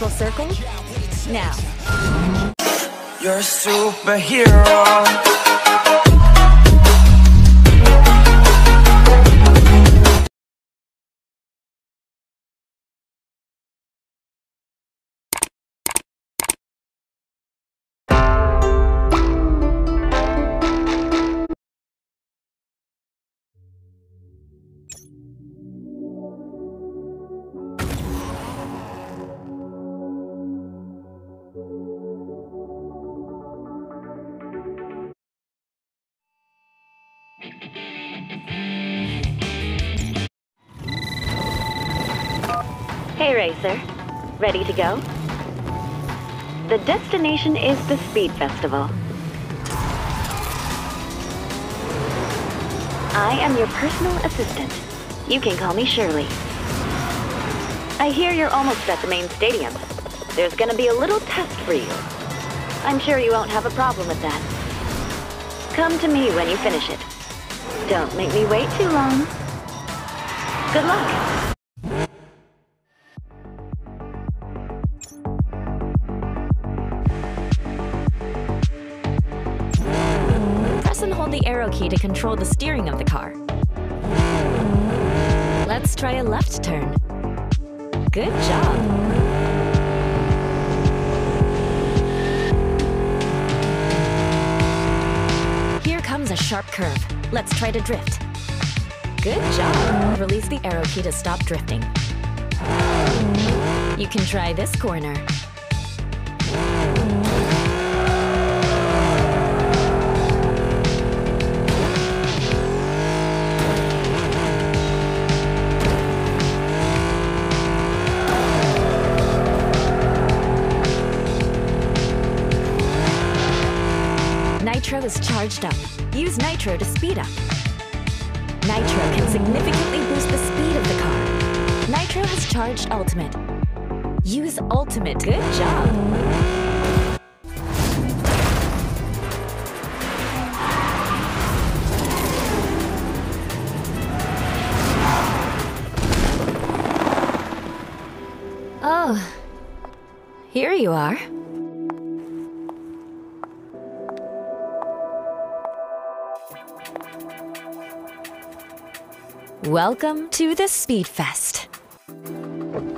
purple circle? Now. You're a superhero. Racer. Ready to go? The destination is the Speed Festival. I am your personal assistant. You can call me Shirley. I hear you're almost at the main stadium. There's gonna be a little test for you. I'm sure you won't have a problem with that. Come to me when you finish it. Don't make me wait too long. Good luck. Key to control the steering of the car. Let's try a left turn. Good job. Here comes a sharp curve. Let's try to drift. Good job. Release the arrow key to stop drifting. You can try this corner. Is charged up. Use Nitro to speed up. Nitro can significantly boost the speed of the car. Nitro has charged Ultimate. Use Ultimate. Good job. Oh, here you are. Welcome to the Speed Fest.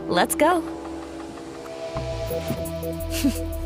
Let's go.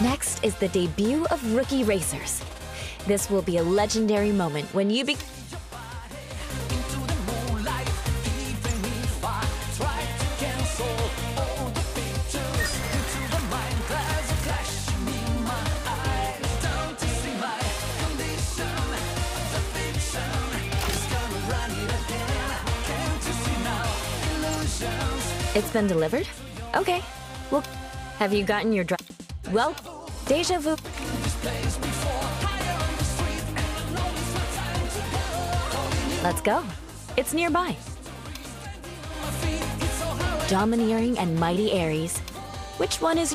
Next is the debut of Rookie Racers. This will be a legendary moment when you be. It's been delivered? Okay. Well, have you gotten your dri- Well, deja vu. Let's go. It's nearby. Domineering and mighty Aries. Which one is.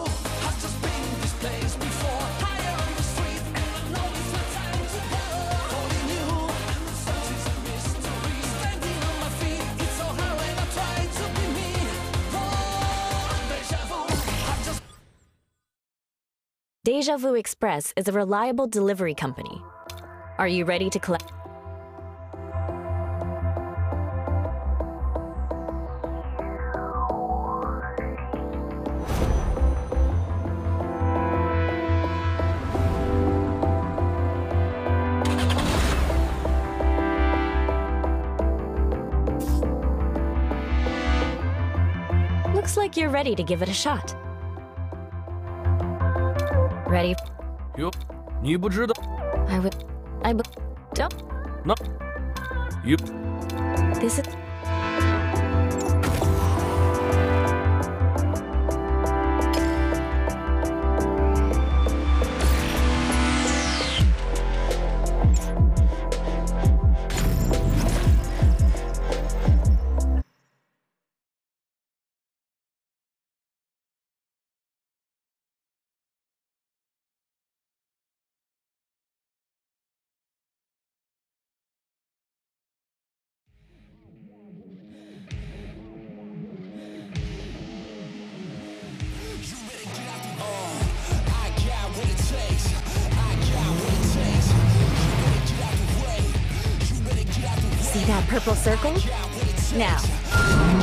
Deja Vu Express is a reliable delivery company. Are you ready to collect? Looks like you're ready to give it a shot. 哟，你不知道 I will. I will don't you，This purple circle? Now.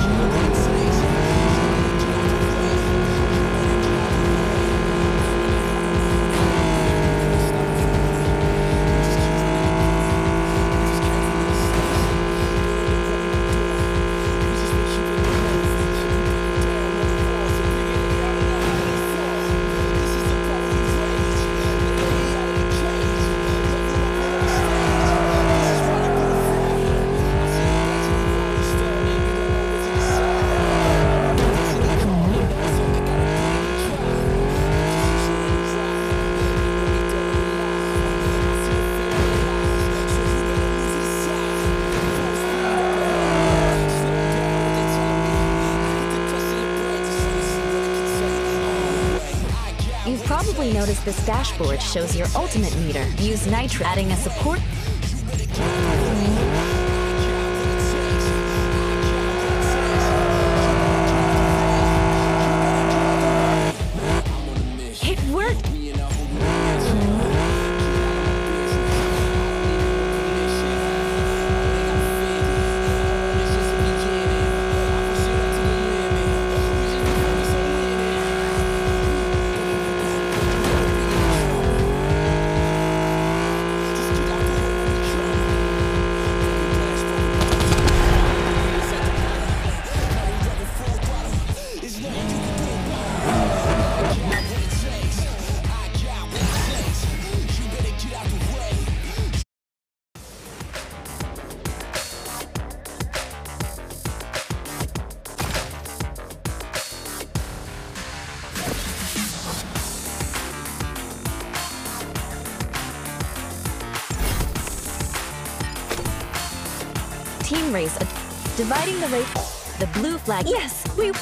Probably noticed this dashboard shows your ultimate meter. Use Nitro, adding a support. Race. Dividing the race. The blue flag. Yes! We.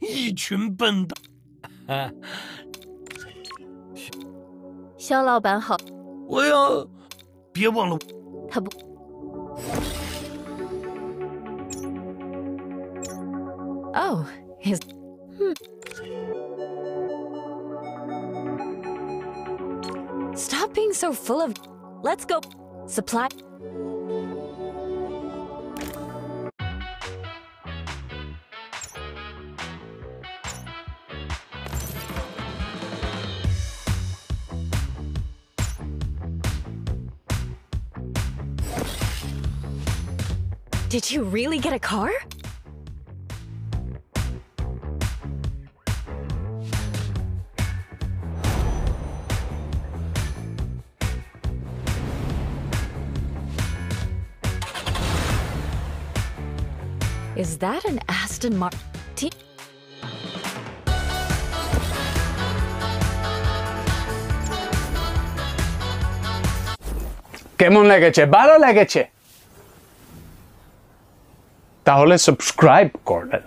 一群笨蛋！哎，肖老板好，我要别忘了，他不。Stop being so full of. Let's go. Supply. Did you really get a car? Is that an Aston Martin?《কেমন লেগেছে? ভালো লেগেছে। তাহলে subscribe করবেন